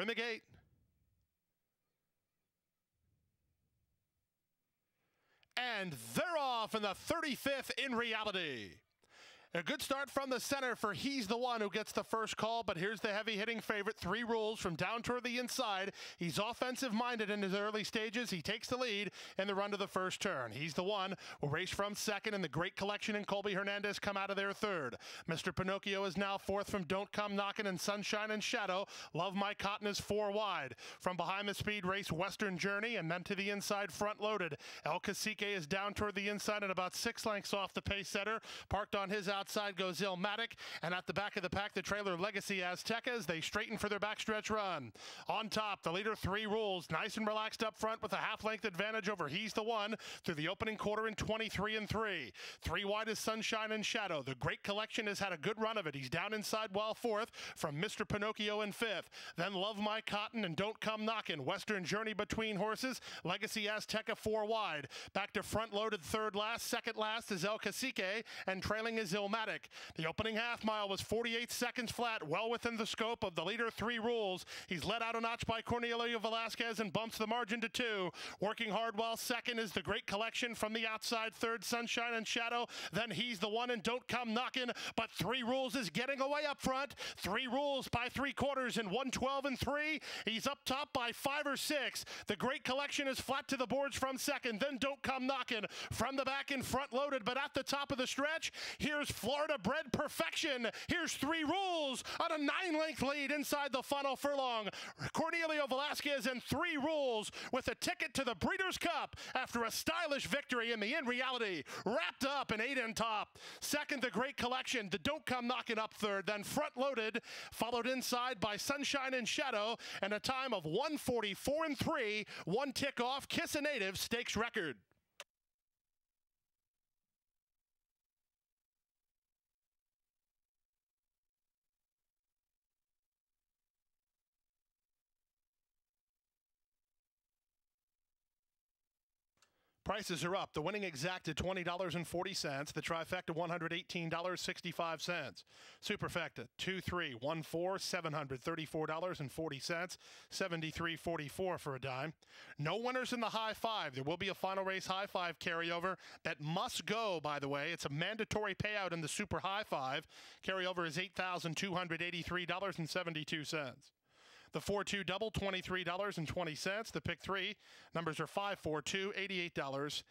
They're in the gate. And they're off in the 35th in reality. A good start from the center for he's the one who gets the first call, but here's the heavy hitting favorite. Three rules from down toward the inside. He's offensive minded in his early stages. He takes the lead in the run to the first turn. He's the one will race from second, and the great collection and Colby Hernandez come out of there third. Mr. Pinocchio is now fourth from Don't Come Knocking and Sunshine and Shadow. Love My Cotton is four wide. From behind the speed race, Western Journey, and then to the inside, front loaded. El Cacique is down toward the inside and about six lengths off the pace setter, parked on his out outside goes Ilmatic, and at the back of the pack, the trailer Legacy Aztecas. They straighten for their backstretch run. On top, the leader Three Rules, nice and relaxed up front with a half-length advantage over He's the One through the opening quarter in 23 and 3. Three wide is Sunshine and Shadow. The Great Collection has had a good run of it. He's down inside while fourth from Mr. Pinocchio in fifth. Then Love My Cotton and Don't Come Knocking. Western Journey between horses. Legacy Azteca four wide. Back to front loaded third last. Second last is El Cacique and trailing is Il The opening half mile was 48 seconds flat, well within the scope of the leader three rules. He's led out a notch by Cornelio Velasquez and bumps the margin to two. Working hard while second is the great collection from the outside third, Sunshine and Shadow. Then he's the one and don't come knocking, but three rules is getting away up front. Three rules by three quarters in 112 and three. He's up top by five or six. The great collection is flat to the boards from second. Then don't come knocking from the back and front loaded, but at the top of the stretch, here's Florida bred perfection. Here's three rules on a nine length lead inside the final furlong. Cornelio Velasquez and three rules with a ticket to the Breeders' Cup after a stylish victory in the in reality. Wrapped up in eight and top. Second, the Great Collection. The Don't Come Knocking up third. Then front loaded, followed inside by Sunshine and Shadow, and a time of 144 and 3. One tick off Kiss a Native stakes record. Prices are up. The winning exact at $20.40. The trifecta $118.65. Superfecta 2314 $734.40. 73.44 for a dime. No winners in the high five. There will be a final race high five carryover that must go, by the way. It's a mandatory payout in the super high five. Carryover is $8,283.72. The 4 2 double, $23.20. The pick three numbers are 5 4 2, $88.30.